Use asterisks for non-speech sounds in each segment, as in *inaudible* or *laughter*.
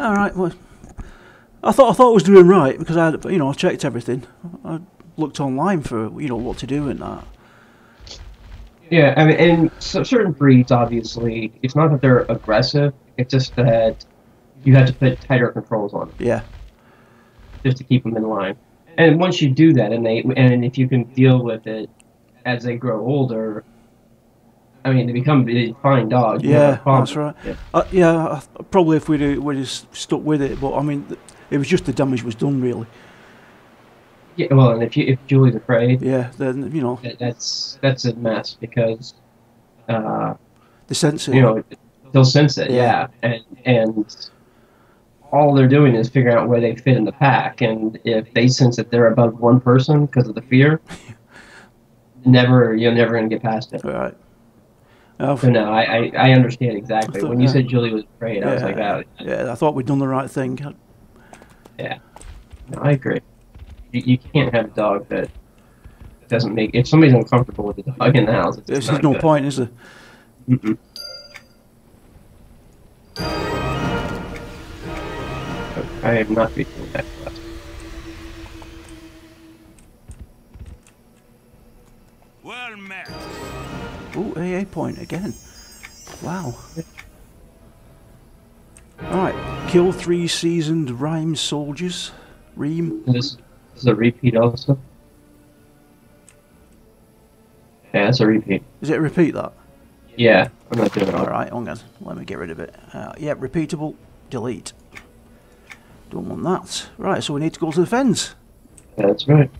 all right. Well, I thought I thought I was doing right because I, you know, I checked everything. I looked online for you know what to do and that. Yeah, I mean, and so certain breeds, obviously, it's not that they're aggressive. It's just that you have to put tighter controls on them Yeah, just to keep them in line. And once you do that, and they, and if you can deal with it as they grow older, I mean, they become a fine dogs. yeah, that's right. Yeah. Uh, yeah, I- probably if we'd we just stuck with it, but I mean, it was just the damage was done really. Yeah, well, and if you, if Julie's afraid, Yeah, then you know that, that's that's a mess because, uh, the sensor. you know, they'll sense it. Yeah. Yeah, and and all they're doing is figuring out where they fit in the pack, and if they sense that they're above one person because of the fear, *laughs* never you're never gonna get past it. All right. Oh, so no, I I, I understand exactly. I thought- When you yeah. said Julie was afraid, I was like, yeah, oh, yeah, I thought we'd done the right thing. no, I agree. You, you can't have a dog that doesn't make. If somebody's uncomfortable with the dog in the house, it's There's no good. point, is there? Mm-mm. I am not reaching that Ooh, AA point again. Wow. Alright, kill three seasoned rhyme soldiers. Ream. This, this is a repeat also. Yeah, that's a repeat. Is it a repeat that? Yeah, I'm not doing it. all. Alright, hang on. Let me get rid of it. Uh, yeah, repeatable. Delete. Don't want that. Right, so we need to go to the fens. That's right.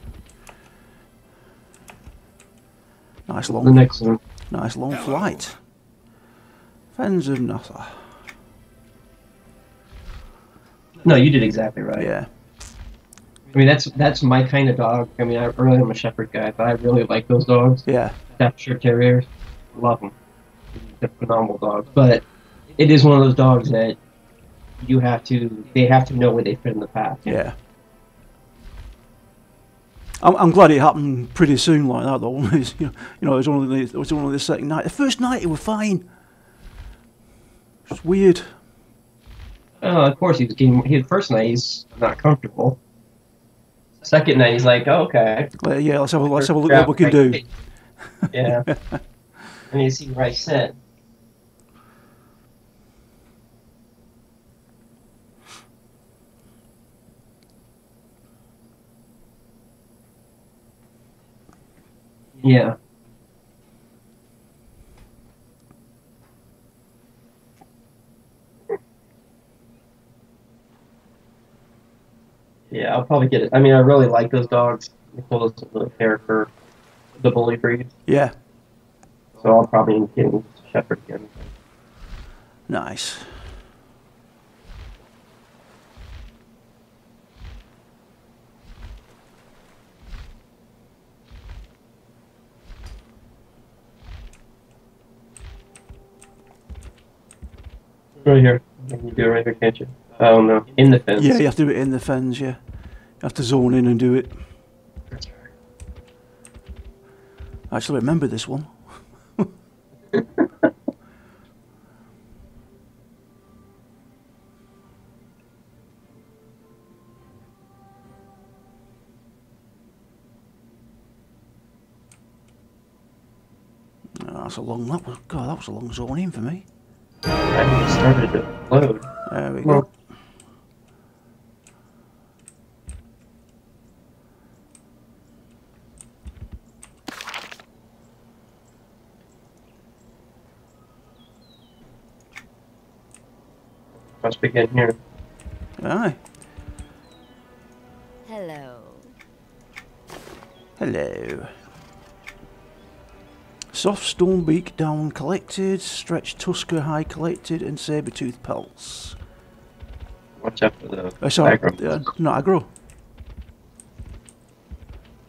Nice The long, next one. Nice long flight. Fens of Nathsar. No, you did exactly right. Yeah. I mean, that's that's my kind of dog. I mean, I really am a shepherd guy, but I really like those dogs. Yeah. Staffordshire Terriers, love them. They're phenomenal dogs. But it is one of those dogs that you have to. They have to know where they fit in the pack. Yeah. I'm, I'm glad it happened pretty soon like that though. You *laughs* know, you know, it was only the, it was only the second night. The first night it was fine. It's weird. Oh, of course he's getting. He, the first night he's not comfortable. Second night he's like, oh, okay. Well, yeah, let's have a let's have a look at what we can do. Yeah. *laughs* and you see where I sit. Yeah. Yeah, I'll probably get it. I mean, I really like those dogs. Nicole doesn't really care for the bully breed, Yeah, so I'll probably get him Shepherd again. nice. Right here. You can do it right here, can't you? Oh no, in the Fens. Yeah, you have to do it in the Fens. Yeah, you have to zone in and do it. I actually remember this one. Oh, *laughs* that's a long. That was God. That was a long zone in for me. I haven't started to load. There we go. Must begin here. Aye. Soft stone beak down collected, stretched tusker high collected, and saber tooth pelts. Watch out for the Uh, sorry, aggro. uh, not aggro.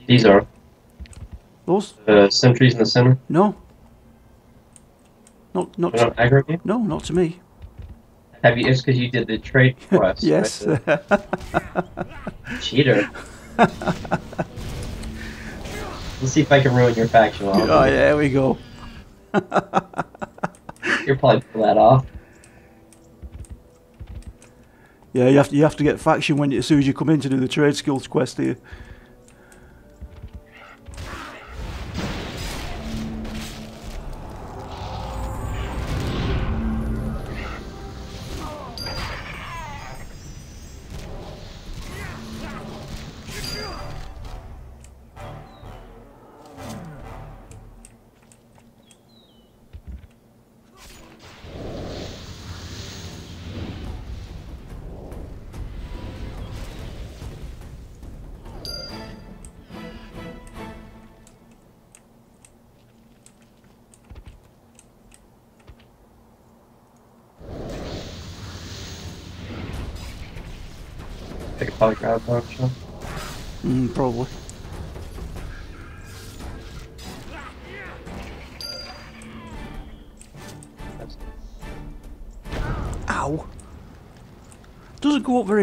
These are Those? the sentries in the center. No. Not, not, They're not aggro you? no, not to me. Have you? It's because you did the trade quest. *laughs* yes. *laughs* Cheater. *laughs* Let's see if I can ruin your faction. oh, it. there we go. *laughs* You're probably pull that off. Yeah, you have to you have to get faction when you, as soon as you come in to do the trade skills quest here.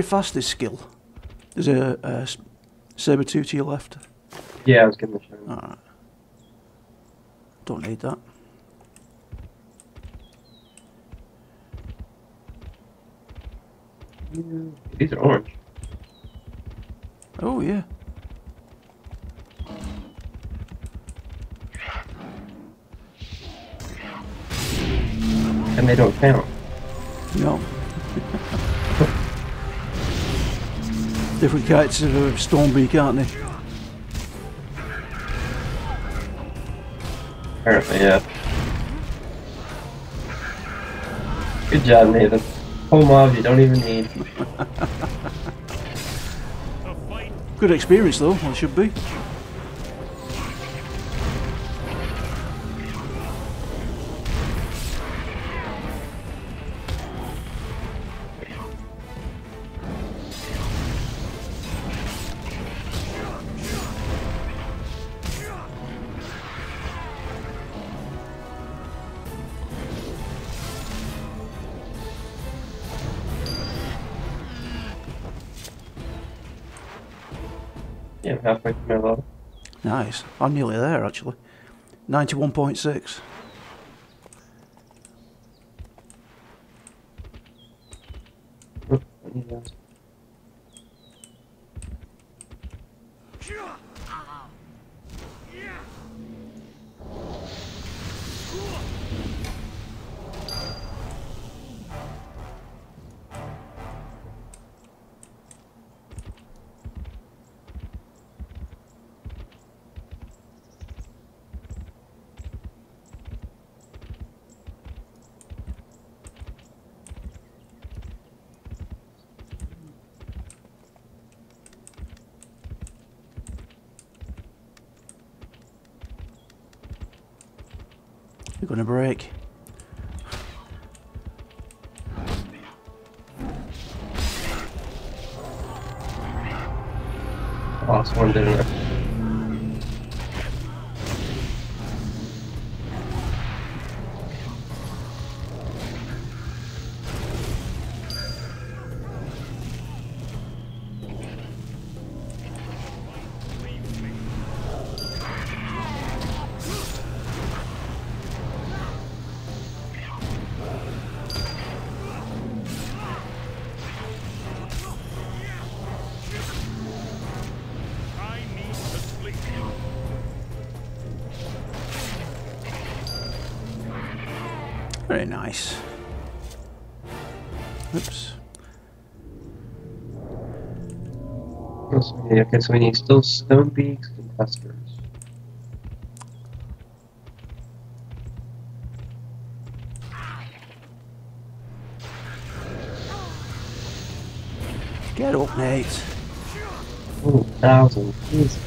Doesn't go up very fast. This skill. There's a saber two to your left. Yeah, I was getting the show. Alright. Don't need that. These are orange. Oh yeah. And they don't count. No. *laughs* Different characters of Stormbeak, aren't they? Apparently, yeah. Good job, Nathan. Whole mob you don't even need. *laughs* Good experience though, it should be. Nice. I'm nearly there actually. 91.6. You're gonna break. Lost one, didn't? Okay, so we need still stone beaks and testers. Get up, Nate. Oh, thousand. Jesus.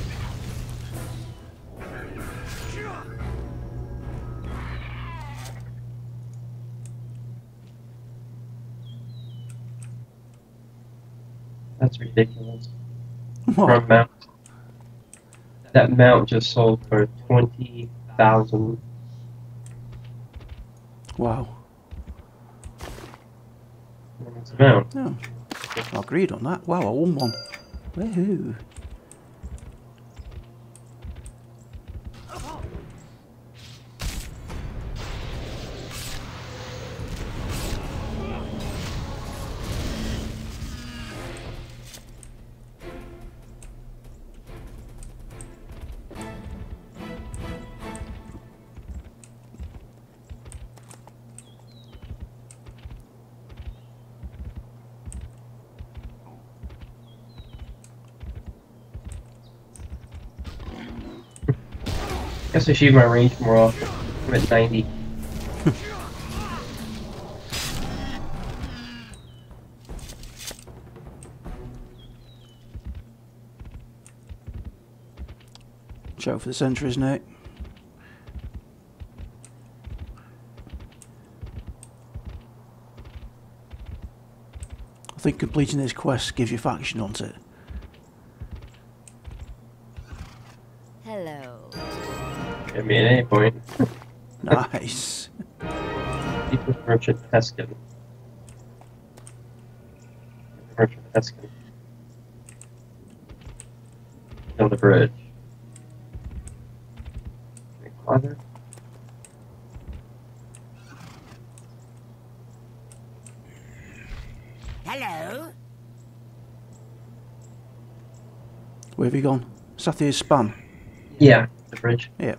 That's ridiculous. For a What? mount. That mount just sold for twenty thousand. Wow. It's a mount. I agreed on that. Wow, I won one. Woohoo. Guess I shoot my range more often. I'm at 90. *laughs* Show for the sentries, Nick. I think completing this quest gives you faction on it. I at any point. Nice. People Merchant Peskin. Merchant Peskin. On the bridge. Any? Hello. Where have you gone? Sathia's spam. Yeah, the bridge. Yeah.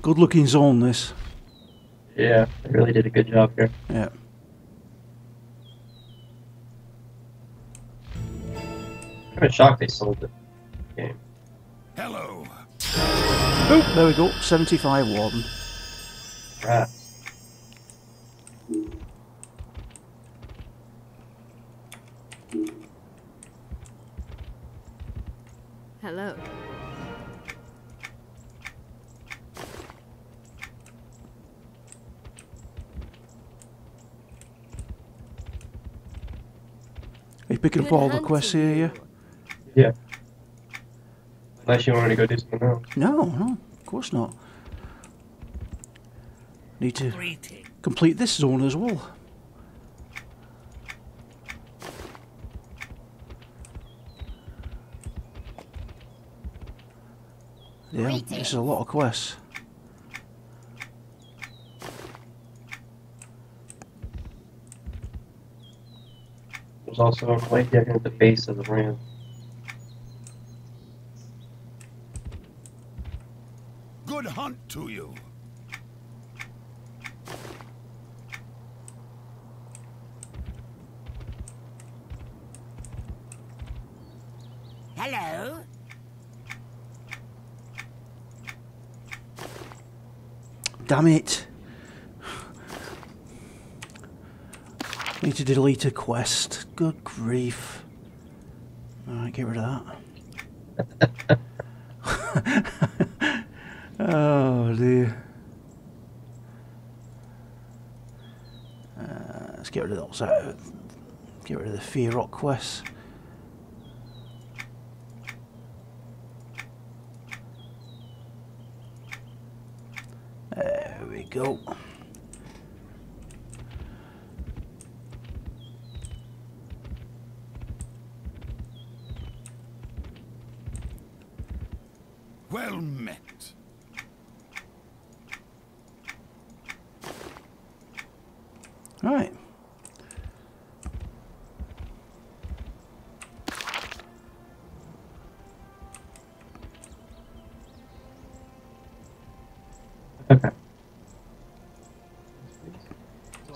Good looking zone this. Yeah, they really did a good job here. Yeah. I'm kind of shocked they sold the game. Hello. Oh, there we go. 75 Warden. Right. Are you picking up all the hunting quests here, yeah? Yeah. Unless you wanted to go do something else. No, no, of course not. Need to complete this zone as well. Yeah, this is a lot of quests. There's also a light deck at the base of the ramp. Good hunt to you. Hello. Damn it! To delete a quest. Good grief. Alright, get rid of that. *laughs* oh dear. Uh, let's get rid of those out. Get rid of the Fear Rock quests. There we go.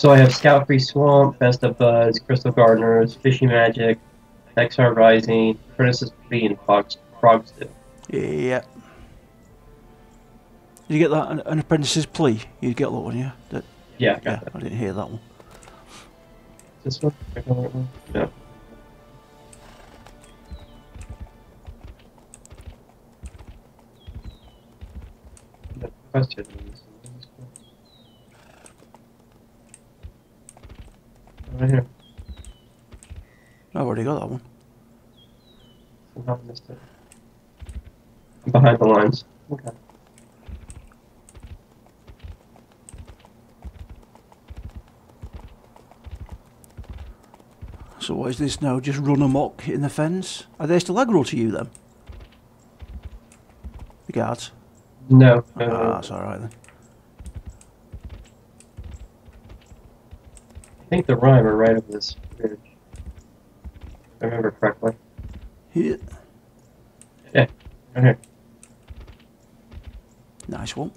So I have Scout Free Swamp, Best of Buds, Crystal Gardeners, Fishy Magic, XR Rising, Apprentice's Plea, and Fox Frogstill. Yeah. Did you get that? An, an apprentice's plea? You get that one, yeah? That, Yeah, I yeah, that. I didn't hear that one. This one? I got that one? No. Question is- Right here. I've already got that one. Somehow missed it. I'm behind the lines. Okay. So what is this now? Just run amok in the Fens? Are they still aggro to you then? The guards? No. Ah, no. that's alright then. Think the rhyme are right over this bridge. I remember correctly. Here. Right here. Nice one.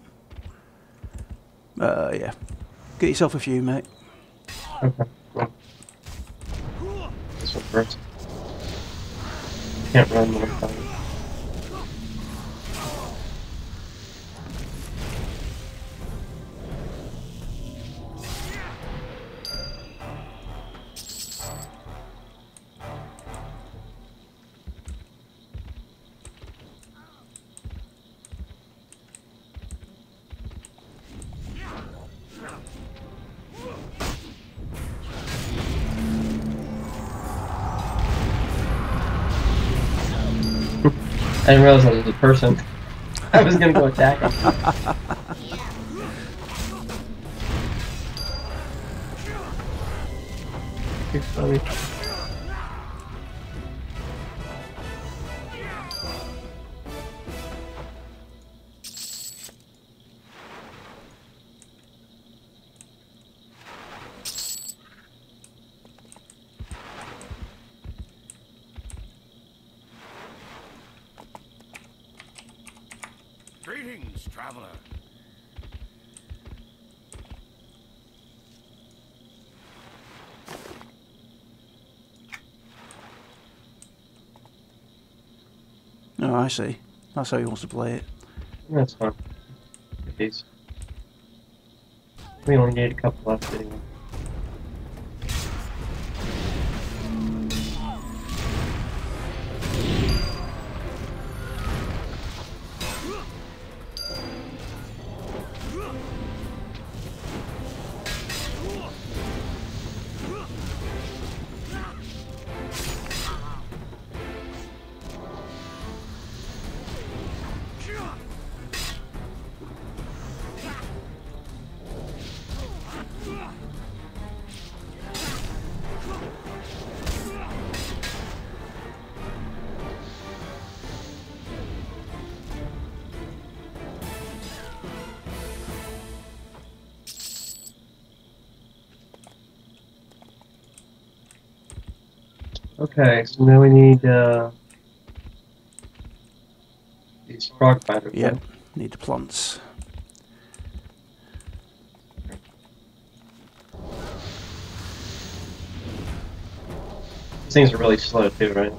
Uh, yeah. Get yourself a few, mate. Okay. Well. This one first. Can't run I'm I didn't realize that was a person. I was gonna go attack *laughs* him. You're funny. I see. That's how he wants to play it. That's fine. These. We only need a couple left anyway. Okay, so now we need uh, these frog fighters. Yep. right? Need the plants. These things are really slow too, right?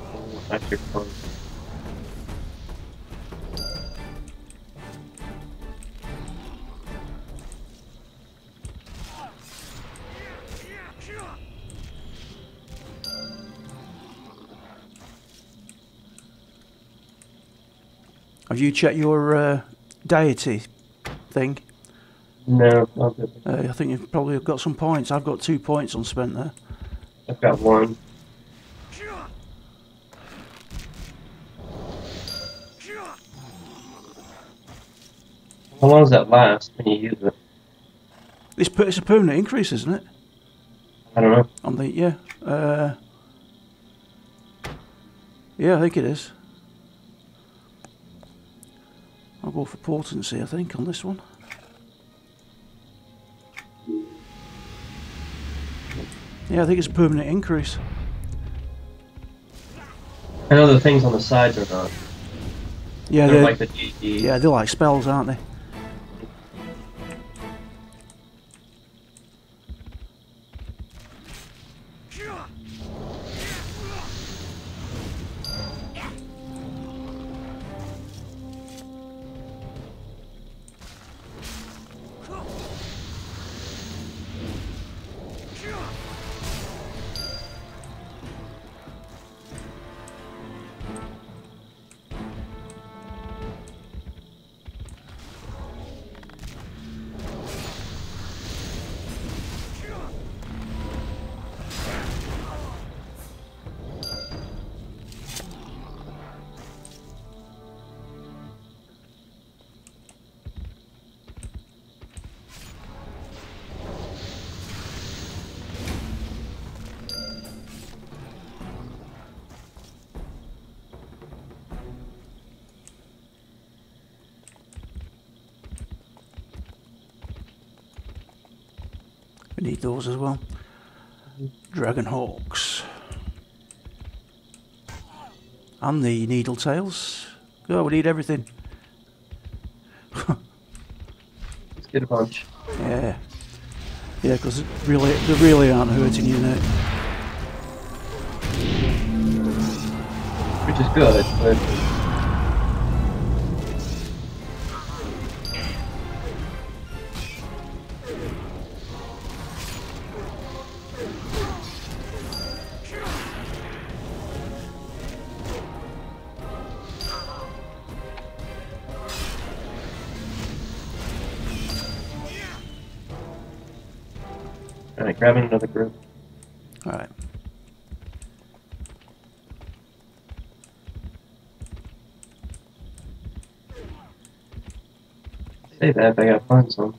Have you checked your uh, deity thing? No. Uh, I think you've probably got some points. I've got two points unspent there. I've got one. How long does that last when you use it? It's, it's a permanent increase, isn't it? I don't know. On the yeah, uh, yeah, I think it is. I'll go for potency. I think on this one. Yeah, I think it's a permanent increase. I know the things on the sides are not. Yeah, They're they're, like the GG. yeah, they're like spells, aren't they? Need those as well. Dragon Hawks. And the needle tails. Oh, we need everything. *laughs* Let's get a bunch. Yeah. Yeah, because really, they really aren't hurting you now. Which is good, but Alright, grabbing another group. Alright. Say that, I gotta find some.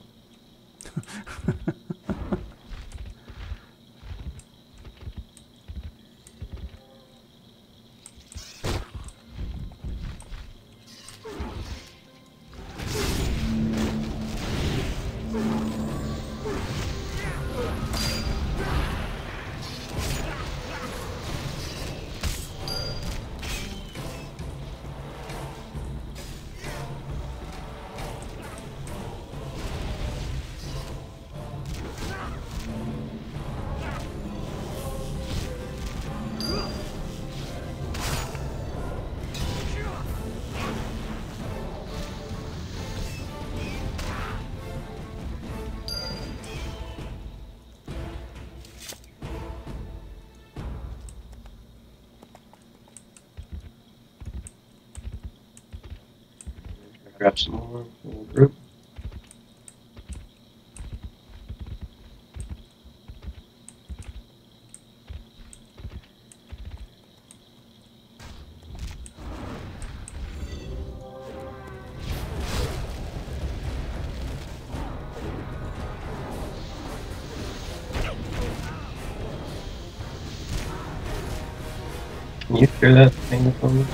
You hear that thing from me?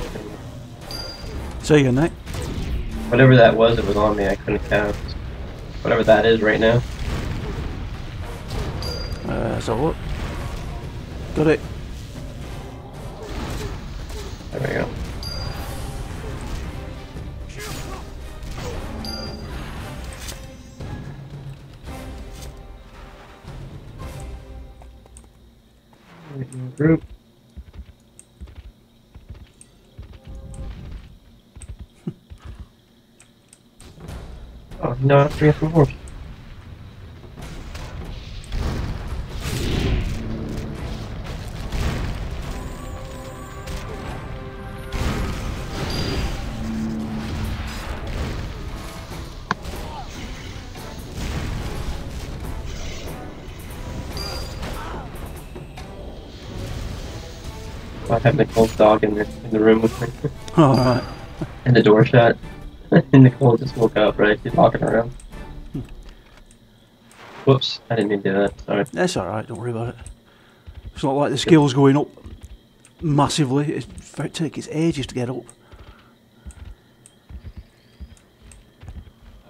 See you, Nick. Whatever that was, it was on me. I couldn't cast. Whatever that is right now. Uh, so what? Got it. No, I have to get some more. I have Nicole's dog in the in the room with me, Alright. and the door shut. *laughs* Nicole just woke up, right? She's walking around. Whoops, I didn't mean to do that. Sorry. That's alright, don't worry about it. It's not like the skill's going up massively. It's, it takes ages to get up.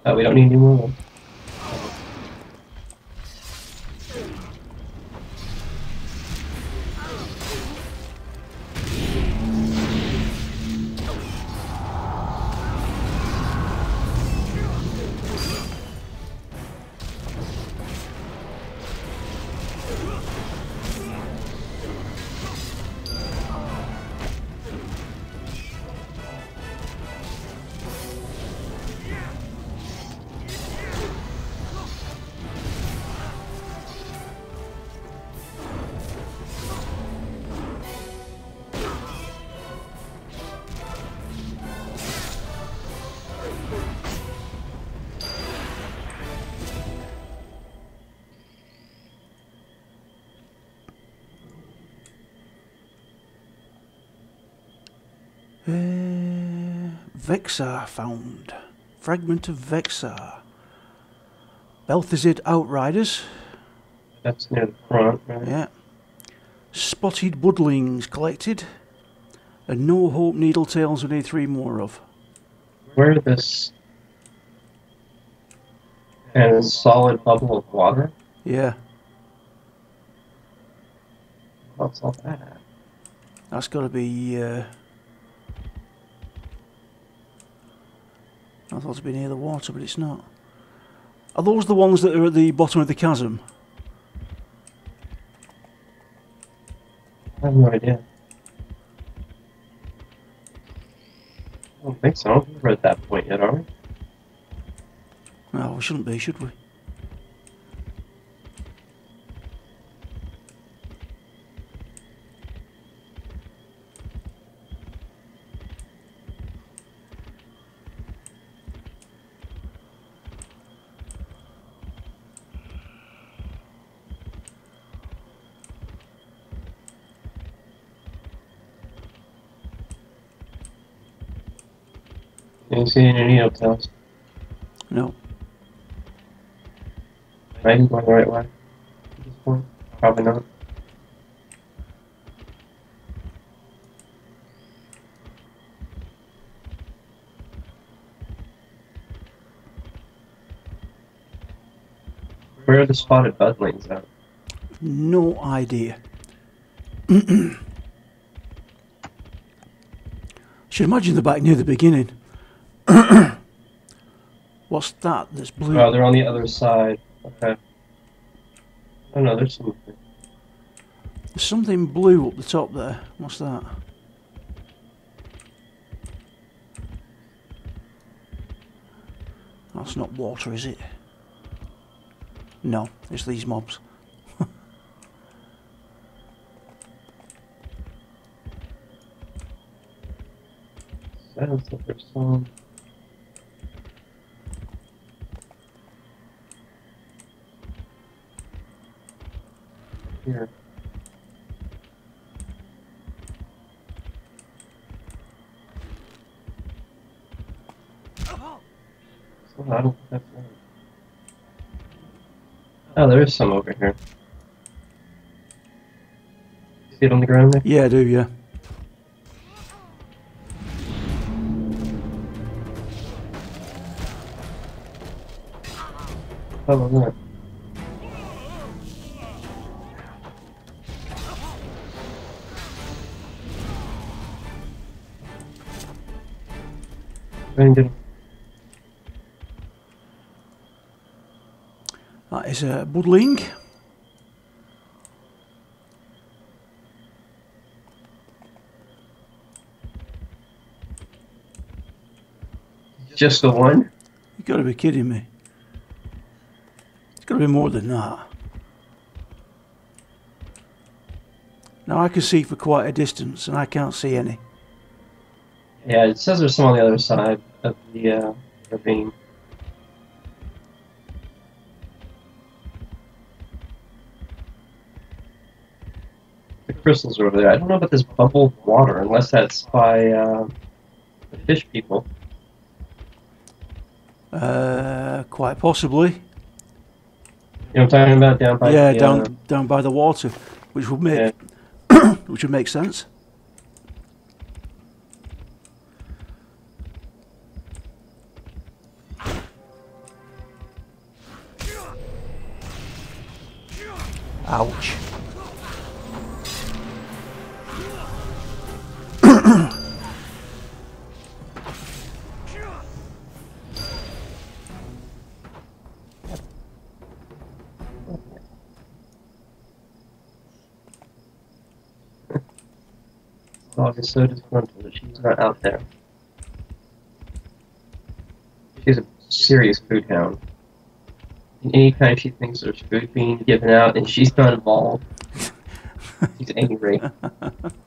Uh, we don't need any more. Uh, Vexar found. Fragment of Vexar. Belthazid Outriders. That's near the front, right? Yeah. Spotted Woodlings collected. And No Hope Needle Tails we need three more of. Where this and solid bubble of water. Yeah. What's all that? That's got to be uh, I thought it'd be near the water, but it's not. Are those the ones that are at the bottom of the chasm? I have no idea. I don't think so. I don't think we're at that point yet, are we? No, we shouldn't be, should we? Seeing any hotels. No. Am I going the right way at this point? Probably not. Where are the spotted budlings at? No idea. *clears throat* Should imagine they're back near the beginning. What's that that's blue? Oh, they're on the other side. Okay. Oh no, there's some. There's something blue up the top there. What's that? That's not water, is it? No, it's these mobs. *laughs* Sounds like there's some. Here. So I don't think that's right. Oh, there is some over here. See it on the ground there? Yeah, I do, yeah. Oh, How about that? Try and get him. That is eh, a budling. Just the one? you got to be kidding me. It's got to be more than that. Now I can see for quite a distance and I can't see any. Yeah, it says there's some on the other side of the uh, ravine. The crystals are over there. I don't know about this bubbled water, unless that's by uh, the fish people. Uh, quite possibly. You know what I'm talking about down by yeah, the, down uh, down by the water, which would make *coughs* which would make sense. Ouch. *coughs* dog is so disgruntled that she's not out there. She's a serious food hound. And anytime she thinks there's food being given out and she's not involved, *laughs* she's angry. *laughs*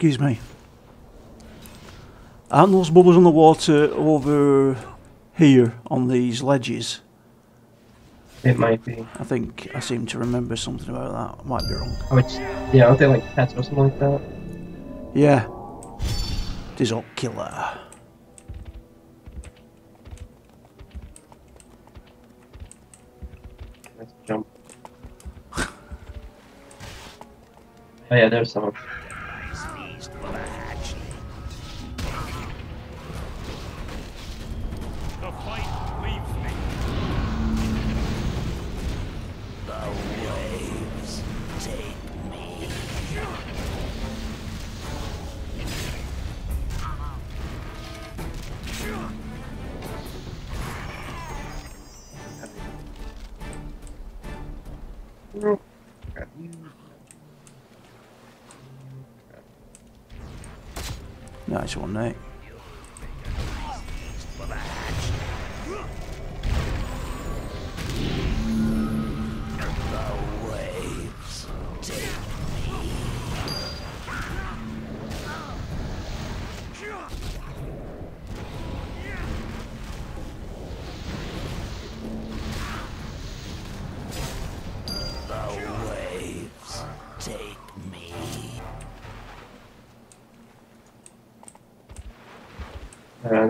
Excuse me. Aren't those bubbles on the water over here on these ledges? It might be. I think I seem to remember something about that. I might be wrong. Oh, it's yeah. Aren't they like pets or something like that? Yeah. It is all killer. Let's jump. *laughs* oh yeah, there's some. Nice one,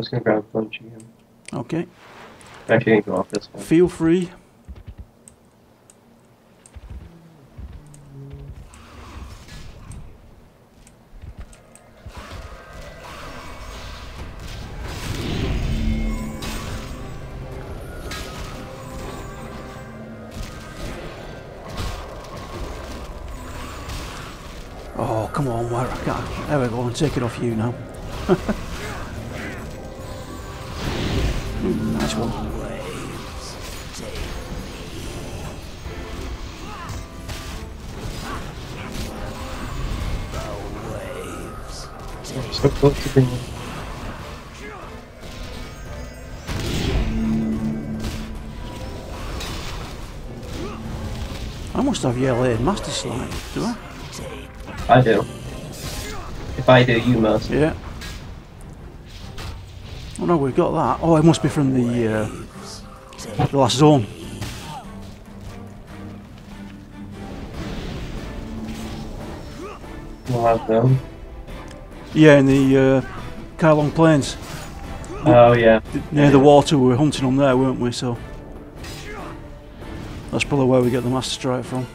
I'm just gonna grab a bunch of him. Okay. Actually, I can go off this one. Feel free. Oh, come on, where I. There we go, I'm taking off you now. *laughs* I'm so close to being. I must have yellow and master slide, do I? I do. If I do, you must. Yeah. Oh no, we've got that. Oh, it must be from the uh, the last zone. We'll have them. Yeah, in the uh, Kylong Plains. Oh yeah. Near the water, we were hunting them there, weren't we? So that's probably where we get the master strike from.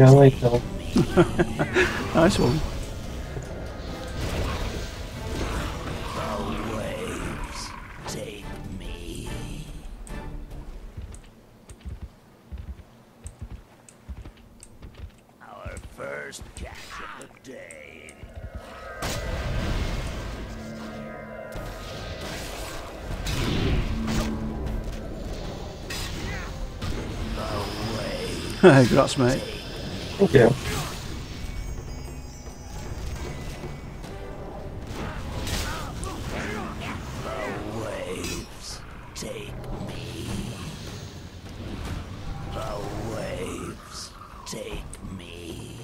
Yeah, I like them. *laughs* Nice one. *laughs* Congrats, mate. Thank you. Waves take me. The waves take me.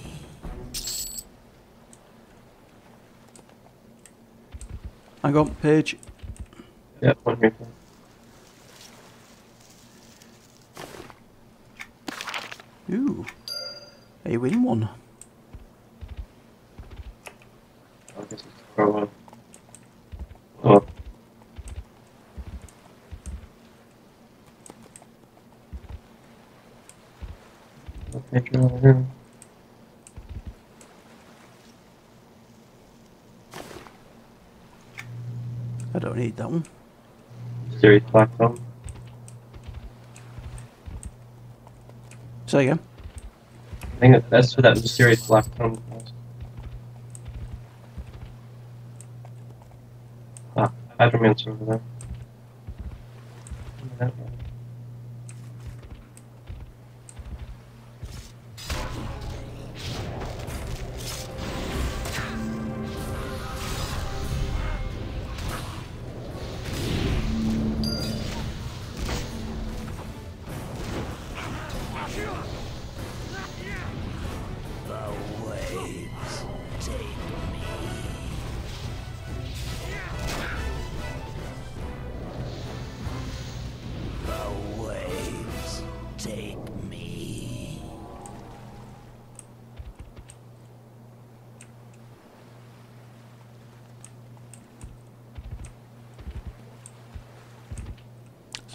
Hang on, Paige. Yeah, one here. Ooh. A win one. I guess it's one. Oh. Okay. I don't need that one. Black phone. Say again. I think that's what that mysterious black phone was. Ah, Hydromancer over there.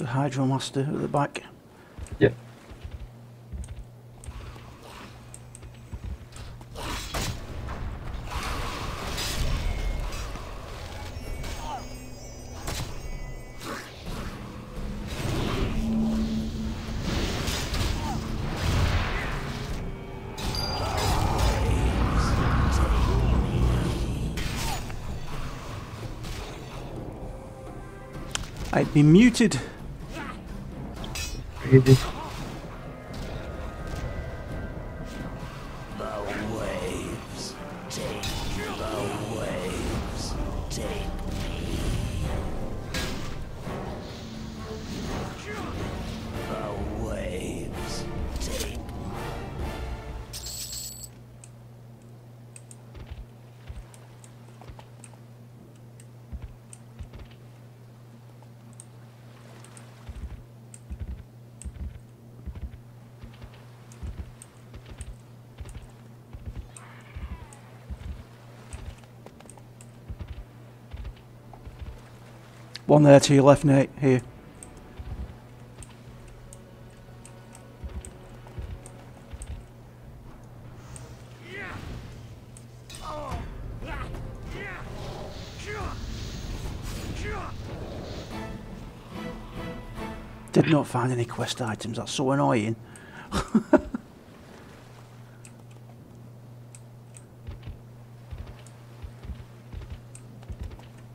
It's a Hydromaster at the back. Yep. I'd be muted. Crazy. The One there to your left, Nate. Here. Did not find any quest items. That's so annoying. *laughs*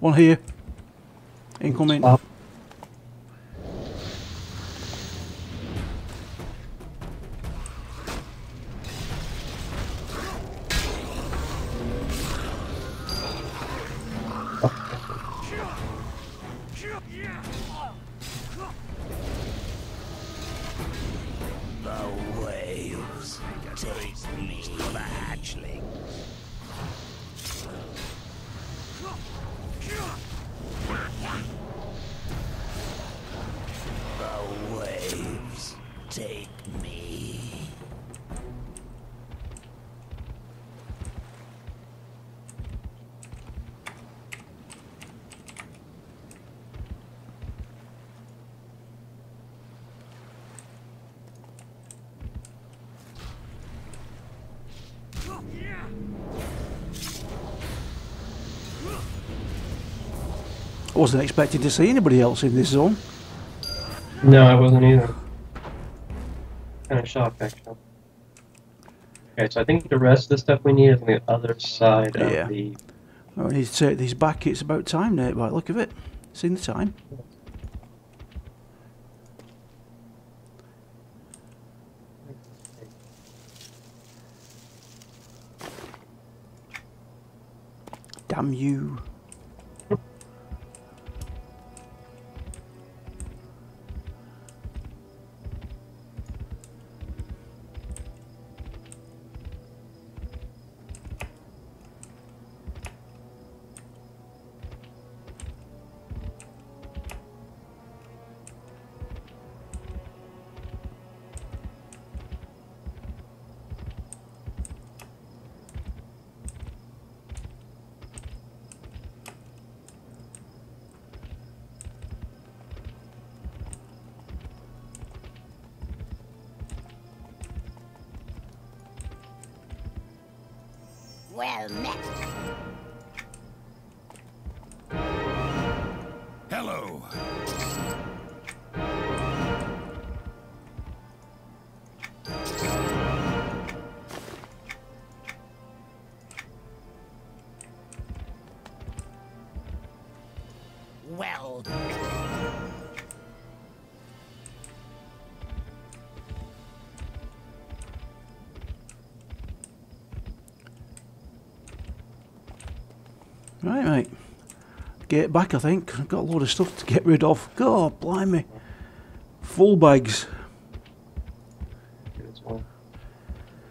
One here. Incoming. Stop. Ah. I wasn't expecting to see anybody else in this zone. No, I wasn't either. Kind of shocked, actually. Okay, so I think the rest of the stuff we need is on the other side Yeah. of the. Oh, I need to take these uh, back. It's about time, Nate. Right, look at it. Seen the time. Damn you. Well met. Get back, I think. I've got a load of stuff to get rid of. God, blimey. Full bags. As well.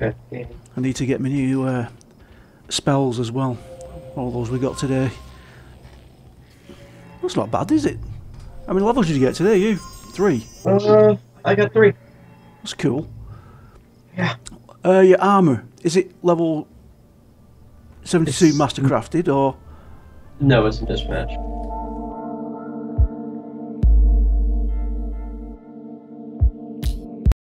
Okay. yeah. I need to get my new uh, spells as well. All those we got today. That's not bad, is it? How many levels did you get today? You? Three. Uh, I got three. That's cool. Yeah. Uh, your armour. Is it level 72 It's- mastercrafted or. No, it's a mismatch.